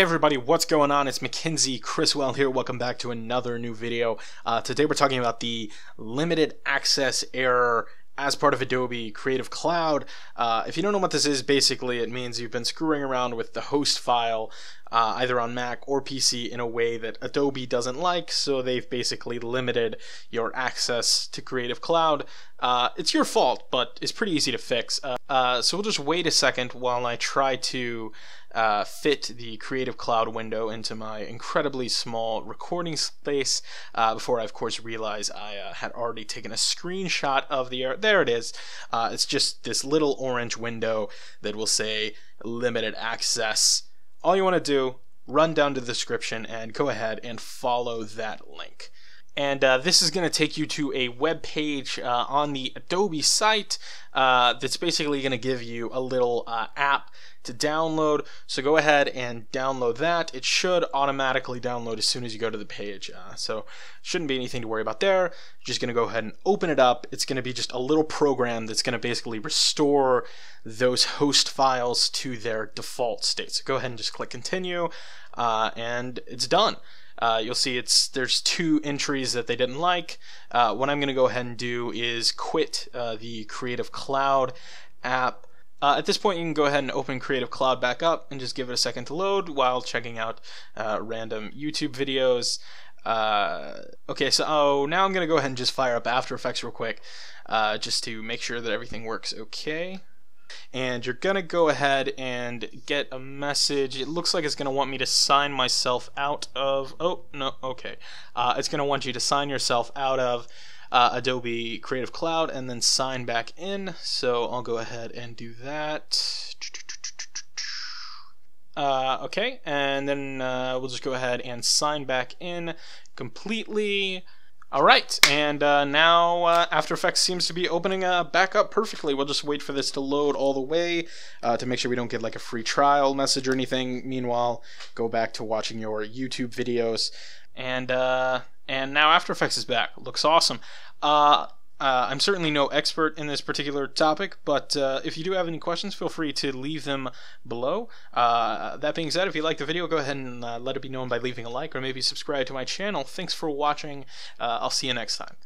everybody, what's going on? It's Mackenzie Criswell here. Welcome back to another new video. Uh, today we're talking about the limited access error as part of Adobe Creative Cloud. Uh, if you don't know what this is, basically it means you've been screwing around with the host file uh, either on Mac or PC in a way that Adobe doesn't like, so they've basically limited your access to Creative Cloud. Uh, it's your fault, but it's pretty easy to fix. Uh, uh so we'll just wait a second while I try to uh, fit the Creative Cloud window into my incredibly small recording space uh, before I, of course, realize I uh, had already taken a screenshot of the. There it is. Uh, it's just this little orange window that will say limited access. All you want to do, run down to the description and go ahead and follow that link and uh, this is going to take you to a web page uh, on the Adobe site uh, that's basically going to give you a little uh, app to download. So go ahead and download that. It should automatically download as soon as you go to the page. Uh, so shouldn't be anything to worry about there. Just going to go ahead and open it up. It's going to be just a little program that's going to basically restore those host files to their default state. So go ahead and just click continue, uh, and it's done. Uh, you'll see it's there's two entries that they didn't like. Uh, what I'm going to go ahead and do is quit uh, the Creative Cloud app. Uh, at this point, you can go ahead and open Creative Cloud back up and just give it a second to load while checking out uh, random YouTube videos. Uh, okay, so oh, now I'm going to go ahead and just fire up After Effects real quick just to make sure that everything works okay and you're gonna go ahead and get a message. It looks like it's gonna want me to sign myself out of. Oh no, okay. Uh, it's gonna want you to sign yourself out of uh, Adobe Creative Cloud and then sign back in. So I'll go ahead and do that. Uh, okay, and then uh, we'll just go ahead and sign back in completely. All right, and uh, now uh, After Effects seems to be opening uh, back up perfectly. We'll just wait for this to load all the way uh, to make sure we don't get like a free trial message or anything. Meanwhile, go back to watching your YouTube videos, and uh, and now After Effects is back. Looks awesome. Uh, I'm certainly no expert in this particular topic, but uh, if you do have any questions, feel free to leave them below. Uh, that being said, if you like the video, go ahead and uh, let it be known by leaving a like or maybe subscribe to my channel. Thanks for watching. Uh, I'll see you next time.